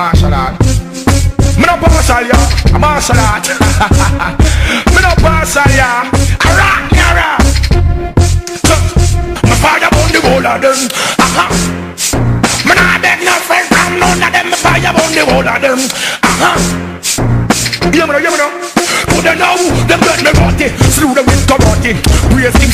martial art. Me no partial, ya. A martial art. Me no partial, ya. A rock, ya, rock. Me fire on the whole of them. Uh-huh. Me nah beg no friend from none of them. Me fire on the whole of them. Uh-huh. Yeah, me know, yeah, me know. Could they know them get me rotty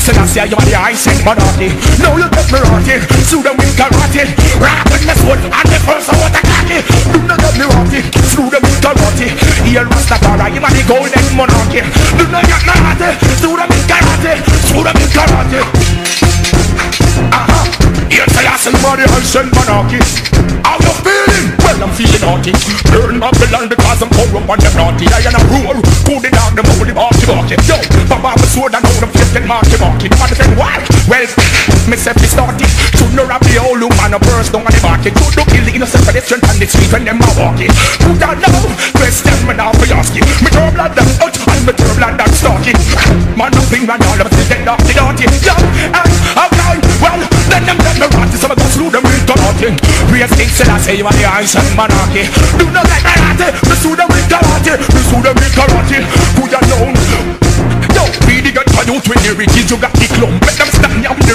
Selassie, you are the saint monarchy Now you get me rotty Slew them with karate. Rock with me sword And the first I want to cocky Do not get me rotty Slew them with karate. Here Rastafari, you are the golden monarchy. Do not get me rotty Slew them with karate Slew them with karate. Uh-huh. Here Selassie, you are the saint monarchy. How you feeling? Well, I'm feeling naughty. Burn Babylon because I'm corrupt and them naughty. I am a roar me say fi start it. Should not have the old man a burst down on the market. Should not kill the innocent pedestrian on the street when them a walking Who don't know? Question me now for asking Me turn blood them out and me turn blood them stalking Man nothing man all of us dead off the dirty Yo, and okay, well Then them dead me rotty so me go slew them with karate Praise King Selassie, you are the and monarchy Do not let me Me slew them with karate slew them with karate Who you know? Yo, be the good for you to the riches You got the clump. Let them stand yam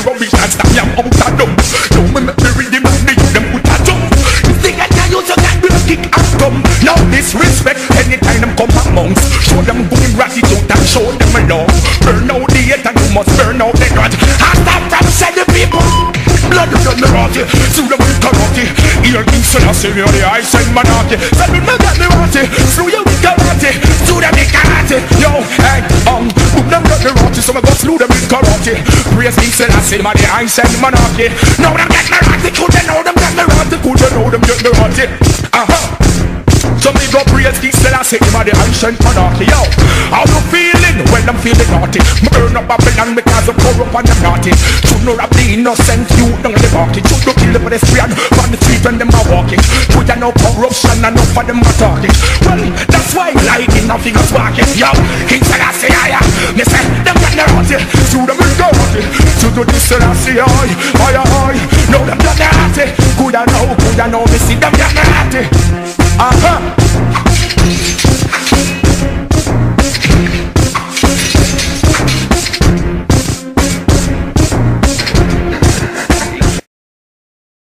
show Burn out the hate and you must burn out the grudge. And stop say the people. Blood is on the rotty Sue them with karate Here King Selassie You're the ice and monarchy Send me get me rotty Sue you with karate Sue them with karate Yo, hey, um Boom them get me rotty So I go slew them with karate Praise King Selassie Man the ice and monarchy Now them get me rotty Could they know them get me rotty Could they know them get me rotty Uh-huh. So me go praise King Selassie Him a the ancient monarchy Yo, how you feeling? Well, I'm feeling naughty. Burn up Babylon because I'm corrupt and I'm naughty. Should not have the innocent youth down the market Should not kill the pedestrian on the street when them are walking. Should you know corruption and enough of them are talking. Well, that's why lightning nothing is walking. Yo, King Selassie, I am. Me say, them get the naughty. Should them go naughty. Should do this Selassie, I, I, I Know them get the naughty. Could I know, could I know me uh-huh.